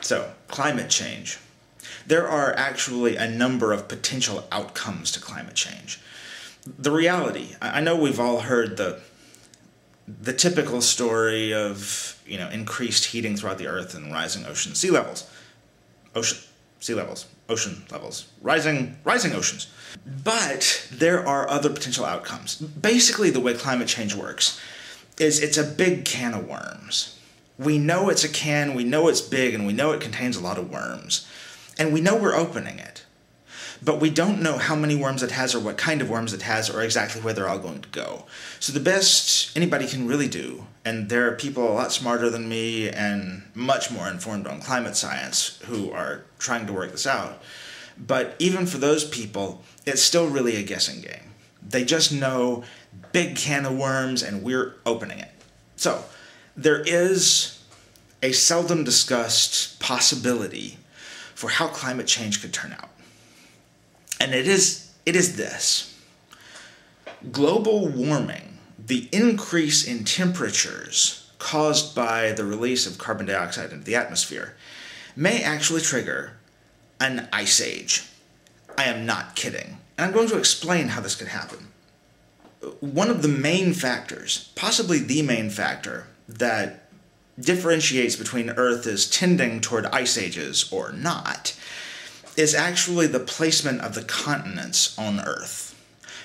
So, climate change. There are actually a number of potential outcomes to climate change. The reality, I know we've all heard the the typical story of, you know, increased heating throughout the earth and rising ocean sea levels. Ocean sea levels, ocean levels, rising rising oceans. But there are other potential outcomes. Basically the way climate change works is it's a big can of worms we know it's a can, we know it's big, and we know it contains a lot of worms. And we know we're opening it. But we don't know how many worms it has or what kind of worms it has or exactly where they're all going to go. So the best anybody can really do, and there are people a lot smarter than me and much more informed on climate science who are trying to work this out. But even for those people, it's still really a guessing game. They just know big can of worms and we're opening it. So, there is a seldom discussed possibility for how climate change could turn out. And it is, it is this global warming, the increase in temperatures caused by the release of carbon dioxide into the atmosphere, may actually trigger an ice age. I am not kidding. And I'm going to explain how this could happen. One of the main factors, possibly the main factor, that differentiates between Earth as tending toward ice ages or not is actually the placement of the continents on Earth.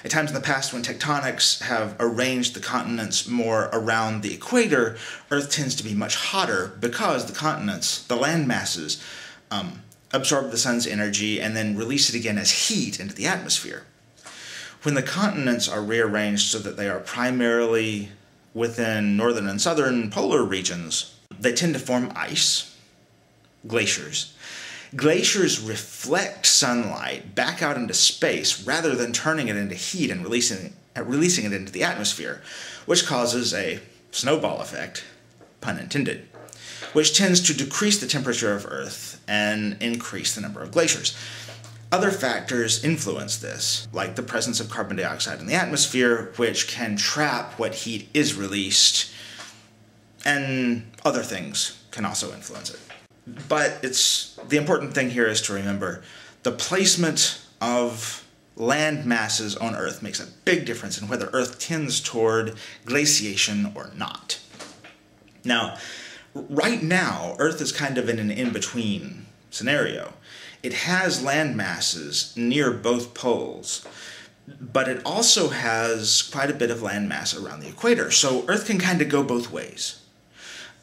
At times in the past, when tectonics have arranged the continents more around the equator, Earth tends to be much hotter because the continents, the land masses, um, absorb the sun's energy and then release it again as heat into the atmosphere. When the continents are rearranged so that they are primarily within northern and southern polar regions, they tend to form ice, glaciers. Glaciers reflect sunlight back out into space rather than turning it into heat and releasing, uh, releasing it into the atmosphere, which causes a snowball effect, pun intended, which tends to decrease the temperature of Earth and increase the number of glaciers. Other factors influence this, like the presence of carbon dioxide in the atmosphere, which can trap what heat is released, and other things can also influence it. But it's the important thing here is to remember the placement of land masses on Earth makes a big difference in whether Earth tends toward glaciation or not. Now, right now, Earth is kind of in an in between scenario. It has land masses near both poles, but it also has quite a bit of land mass around the equator. So Earth can kind of go both ways.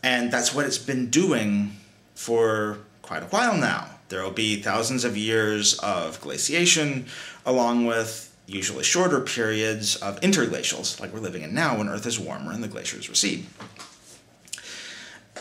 And that's what it's been doing for quite a while now. There will be thousands of years of glaciation, along with usually shorter periods of interglacials, like we're living in now when Earth is warmer and the glaciers recede.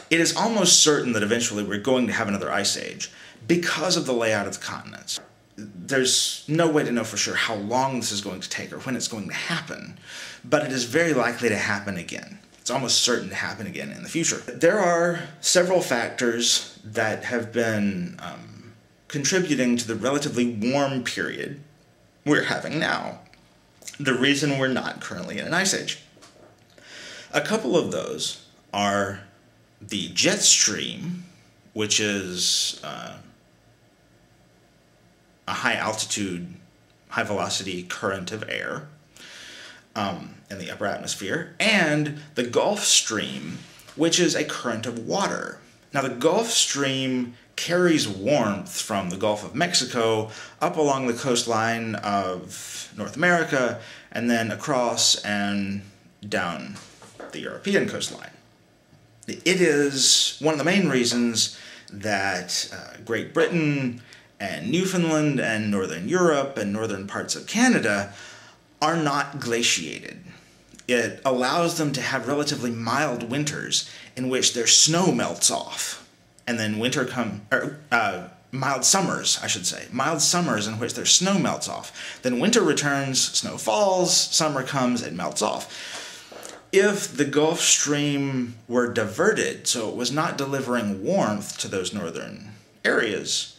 It is almost certain that eventually we're going to have another ice age, because of the layout of the continents. There's no way to know for sure how long this is going to take or when it's going to happen, but it is very likely to happen again. It's almost certain to happen again in the future. There are several factors that have been um, contributing to the relatively warm period we're having now. The reason we're not currently in an ice age. A couple of those are the jet stream, which is uh, a high altitude, high velocity current of air um, in the upper atmosphere, and the Gulf Stream, which is a current of water. Now, the Gulf Stream carries warmth from the Gulf of Mexico up along the coastline of North America and then across and down the European coastline. It is one of the main reasons that uh, Great Britain and Newfoundland and Northern Europe and northern parts of Canada are not glaciated. It allows them to have relatively mild winters in which their snow melts off, and then winter come or uh, mild summers, I should say, mild summers in which their snow melts off. Then winter returns, snow falls, summer comes, it melts off. If the Gulf Stream were diverted, so it was not delivering warmth to those northern areas,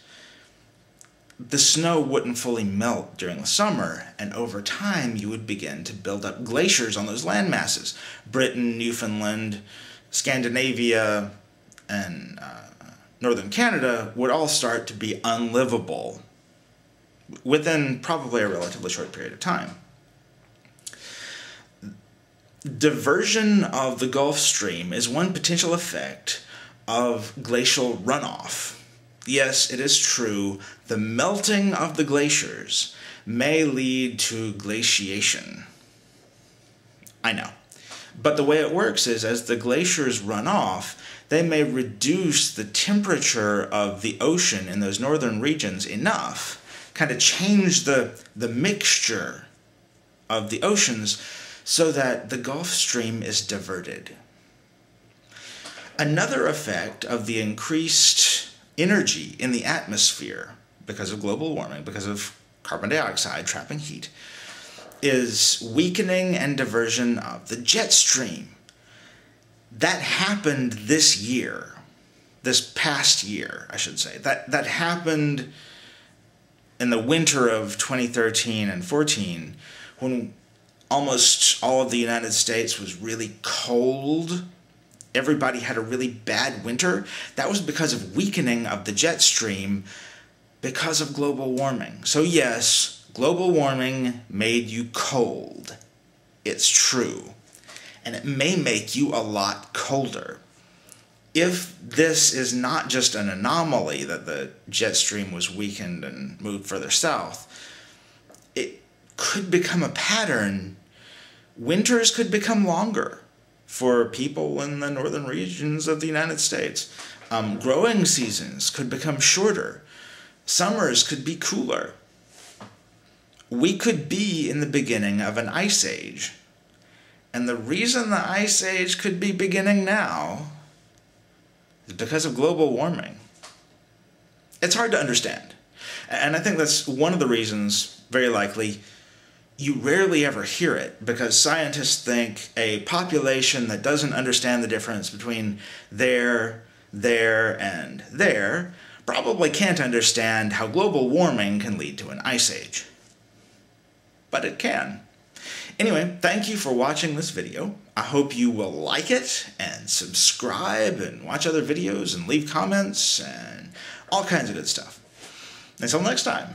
the snow wouldn't fully melt during the summer, and over time you would begin to build up glaciers on those land masses. Britain, Newfoundland, Scandinavia, and uh, northern Canada would all start to be unlivable within probably a relatively short period of time. Diversion of the Gulf Stream is one potential effect of glacial runoff. Yes, it is true, the melting of the glaciers may lead to glaciation. I know. But the way it works is as the glaciers run off, they may reduce the temperature of the ocean in those northern regions enough, kind of change the, the mixture of the oceans so that the Gulf Stream is diverted. Another effect of the increased energy in the atmosphere because of global warming, because of carbon dioxide trapping heat, is weakening and diversion of the jet stream. That happened this year, this past year, I should say. That, that happened in the winter of 2013 and 14 when almost all of the United States was really cold. Everybody had a really bad winter. That was because of weakening of the jet stream because of global warming. So, yes, Global warming made you cold. It's true. And it may make you a lot colder. If this is not just an anomaly that the jet stream was weakened and moved further south, it could become a pattern. Winters could become longer for people in the northern regions of the United States. Um, growing seasons could become shorter. Summers could be cooler we could be in the beginning of an ice age. And the reason the ice age could be beginning now is because of global warming. It's hard to understand. And I think that's one of the reasons, very likely, you rarely ever hear it because scientists think a population that doesn't understand the difference between there, there, and there probably can't understand how global warming can lead to an ice age but it can. Anyway, thank you for watching this video. I hope you will like it and subscribe and watch other videos and leave comments and all kinds of good stuff. Until next time.